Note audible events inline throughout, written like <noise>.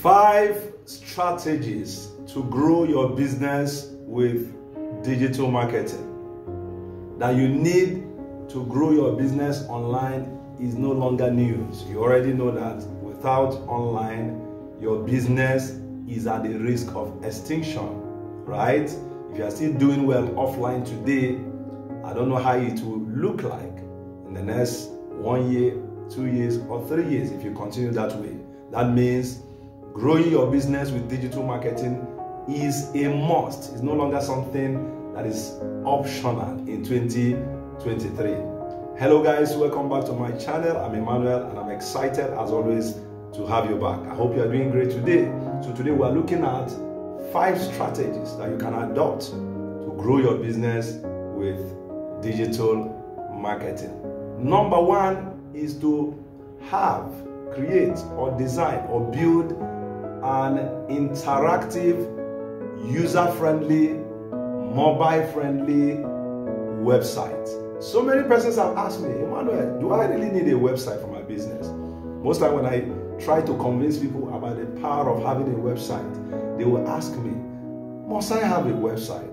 Five strategies to grow your business with digital marketing that you need to grow your business online is no longer news. You already know that without online, your business is at the risk of extinction, right? If you are still doing well offline today, I don't know how it will look like in the next one year, two years, or three years if you continue that way. That means growing your business with digital marketing is a must. It's no longer something that is optional in 2023. Hello, guys, welcome back to my channel. I'm Emmanuel and I'm excited as always to have you back. I hope you are doing great today. So, today we are looking at five strategies that you can adopt to grow your business with digital marketing. Number one is to have, create, or design or build an interactive, user friendly, mobile friendly website. So many persons have asked me, Emmanuel, do I really need a website for my business? Most time when I try to convince people about the power of having a website, they will ask me, Must I have a website?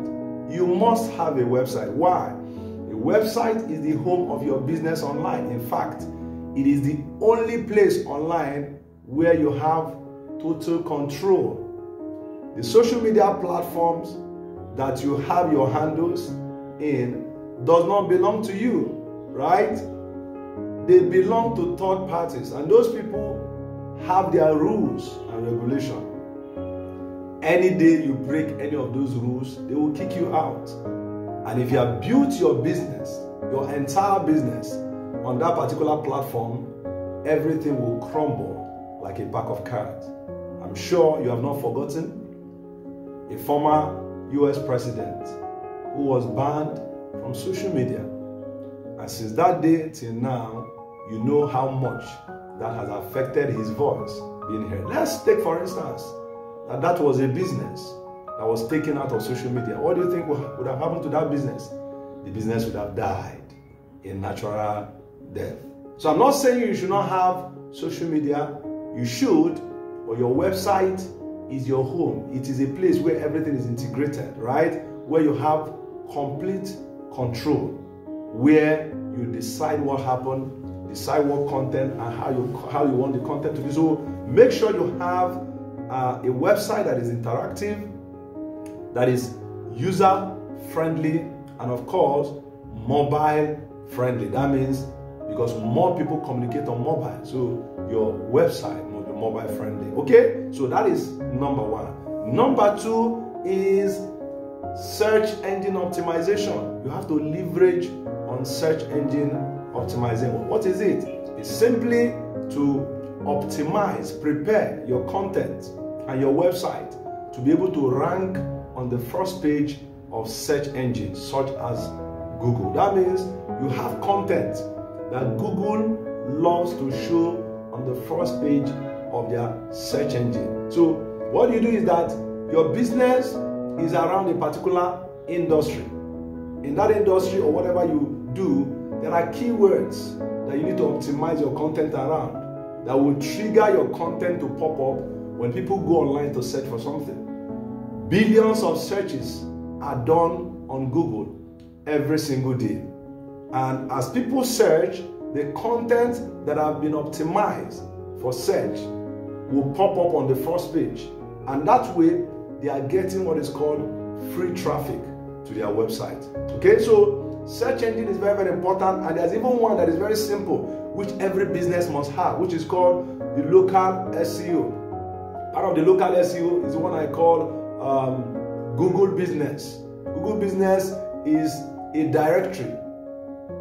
You must have a website. Why? A website is the home of your business online. In fact, it is the only place online where you have total control. The social media platforms that you have your handles in does not belong to you, right? They belong to third parties, and those people have their rules and regulation. Any day you break any of those rules, they will kick you out. And if you have built your business, your entire business on that particular platform, everything will crumble like a pack of cards. I'm sure you have not forgotten a former US president who was banned from social media. And since that day till now, you know how much that has affected his voice being heard. Let's take, for instance, that that was a business that was taken out of social media. What do you think would have happened to that business? The business would have died a natural death. So I'm not saying you should not have social media. You should, but your website is your home. It is a place where everything is integrated, right? Where you have complete control, where you decide what happened, decide what content and how you how you want the content to be. So make sure you have uh, a website that is interactive, that is user friendly, and of course mobile friendly. That means because more people communicate on mobile, so your website mobile friendly. Okay, so that is number one. Number two is search engine optimization. You have to leverage on search engine optimization. What is it? It's simply to optimize, prepare your content and your website to be able to rank on the first page of search engines such as Google. That means you have content that Google loves to show on the first page of their search engine. So, what you do is that your business is around a particular industry. In that industry or whatever you do, there are keywords that you need to optimize your content around that will trigger your content to pop up when people go online to search for something. Billions of searches are done on Google every single day. And as people search, the content that have been optimized for search will pop up on the first page. And that way, they are getting what is called free traffic to their website. Okay, so search engine is very, very important, and there's even one that is very simple, which every business must have, which is called the local SEO. Part of the local SEO is the one I call um, Google Business. Google Business is a directory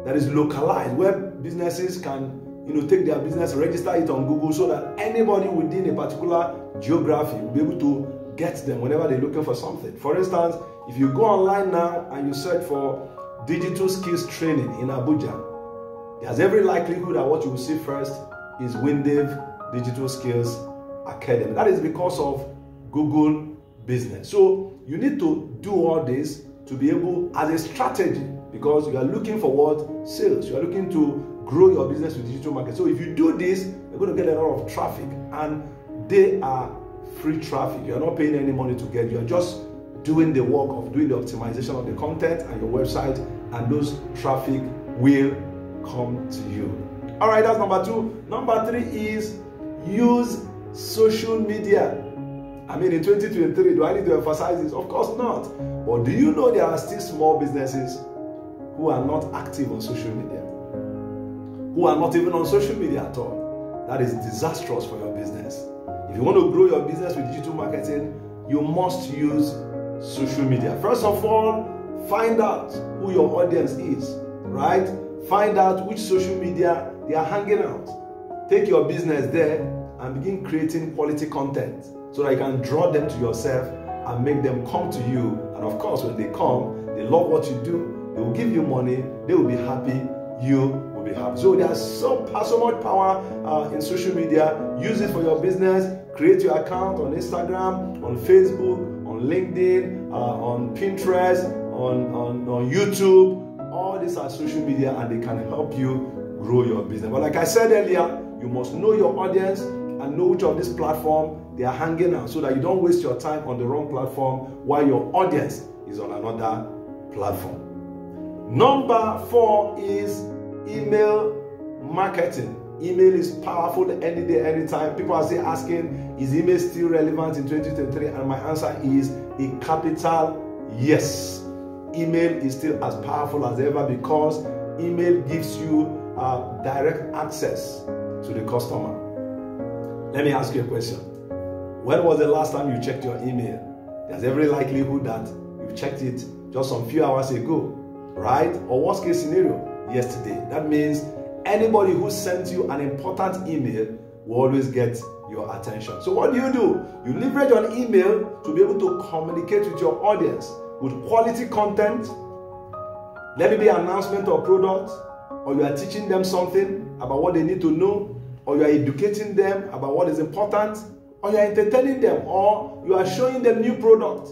that is localized where businesses can you know take their business register it on google so that anybody within a particular geography will be able to get them whenever they're looking for something. For instance if you go online now and you search for digital skills training in abuja there's every likelihood that what you will see first is Windave digital skills academy. That is because of google business. So you need to do all this to be able as a strategy because you are looking for what? Sales. You are looking to grow your business with digital market so if you do this you're going to get a lot of traffic and they are free traffic. You're not paying any money to get. You're just doing the work of doing the optimization of the content and your website, and those traffic will come to you. All right, that's number two. Number three is use social media. I mean, in 2023, do I need to emphasize this? Of course not. But do you know there are still small businesses who are not active on social media? Who are not even on social media at all? That is disastrous for your business. If you want to grow your business with digital marketing, you must use social media. First of all, find out who your audience is, right? Find out which social media they are hanging out. Take your business there and begin creating quality content so that you can draw them to yourself and make them come to you. And of course, when they come, they love what you do, they will give you money, they will be happy, you be. So there's so, so much power uh, in social media. Use it for your business. Create your account on Instagram, on Facebook, on LinkedIn, uh, on Pinterest, on, on, on YouTube. All these are social media and they can help you grow your business. But like I said earlier, you must know your audience and know which of this platform they are hanging out so that you don't waste your time on the wrong platform while your audience is on another platform. Number four is email marketing. Email is powerful any day, anytime. People are still asking, is email still relevant in 2023? And my answer is a capital yes. Email is still as powerful as ever because email gives you uh, direct access to the customer. Let me ask you a question. When was the last time you checked your email? There's every likelihood that you checked it just some few hours ago, right? Or worst case scenario, yesterday. That means anybody who sent you an important email will always get your attention. So what do you do? You leverage on email to be able to communicate with your audience with quality content. Let it be announcement or product, or you are teaching them something about what they need to know, or you are educating them about what is important, or you are entertaining them, or you are showing them new product.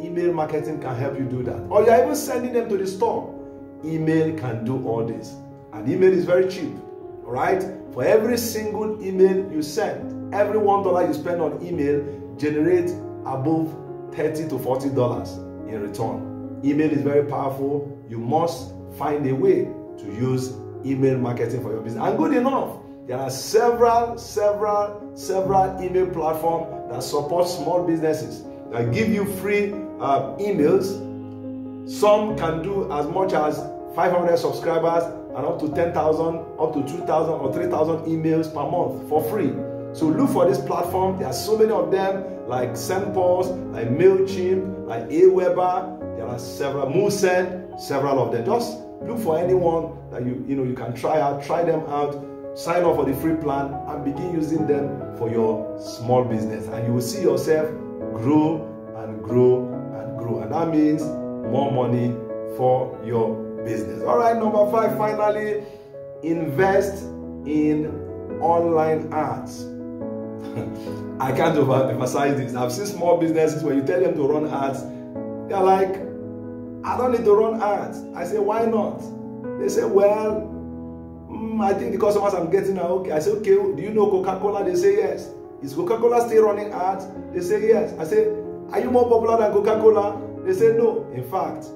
Email marketing can help you do that. Or you are even sending them to the store. Email can do all this. And email is very cheap. All right? For every single email you send, every one dollar you spend on email generates above 30 to 40 dollars in return. Email is very powerful. You must find a way to use email marketing for your business. And good enough, there are several, several, several email platforms that support small businesses that give you free uh, emails. Some can do as much as 500 subscribers and up to 10,000, up to 2,000 or 3,000 emails per month for free. So look for this platform. There are so many of them, like SendPulse, like MailChimp, like Aweber. There are several, Moosend, several of them. Just look for anyone that you you know you can try out, try them out, sign up for the free plan, and begin using them for your small business. And you will see yourself grow and grow and grow. And that means more money for your business. All right, number five, finally, invest in online ads. <laughs> I can't overemphasize this. I've seen small businesses where you tell them to run ads, they're like, I don't need to run ads. I say, why not? They say, well, mm, I think the customers I'm getting are okay. I say, okay, do you know Coca Cola? They say, yes. Is Coca Cola still running ads? They say, yes. I say, are you more popular than Coca Cola? They say, no. In fact,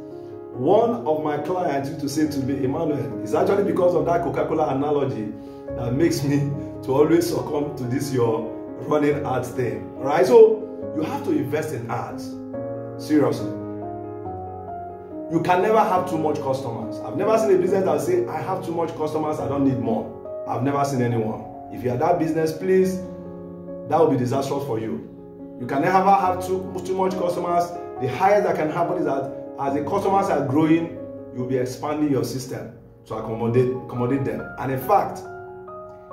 one of my clients used to say to me, Emmanuel, it's actually because of that Coca Cola analogy that makes me to always succumb to this your running ads thing. Right? So you have to invest in ads. Seriously. You can never have too much customers. I've never seen a business that say, I have too much customers, I don't need more. I've never seen anyone. If you are that business, please, that will be disastrous for you. You can never have too, too much customers. The highest that can happen is that as the customers are growing, you'll be expanding your system to accommodate, accommodate them. And in fact,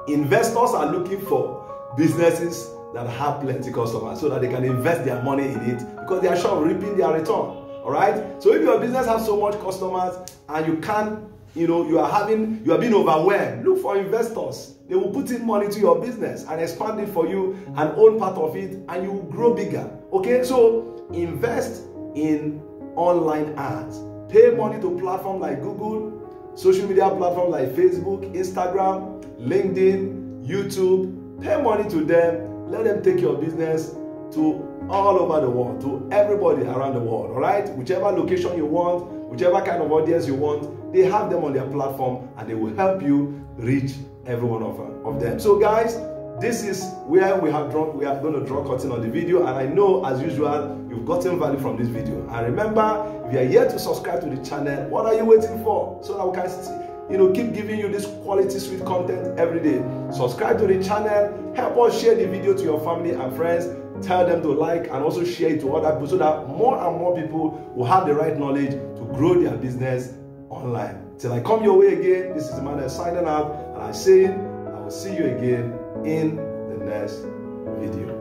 investors are looking for businesses that have plenty customers so that they can invest their money in it because they are sure of reaping their return. All right. So if your business has so much customers and you can't, you know, you are having, you are being overwhelmed, look for investors. They will put in money to your business and expand it for you and own part of it, and you will grow bigger. Okay. So invest in online ads. Pay money to platforms like Google, social media platforms like Facebook, Instagram, LinkedIn, YouTube. Pay money to them. Let them take your business to all over the world, to everybody around the world. All right, whichever location you want, whichever kind of audience you want, they have them on their platform and they will help you reach every one of, of them. So, guys, this is where we have drawn we are going to draw cutting on the video and i know as usual you've gotten value from this video. And remember if you are yet to subscribe to the channel what are you waiting for? So that we can see, you know keep giving you this quality sweet content every day. Subscribe to the channel help us share the video to your family and friends tell them to like and also share it to other people so that more and more people will have the right knowledge to grow their business online till i come your way again this is Emmanuel signing out and i say i will see you again in the next video.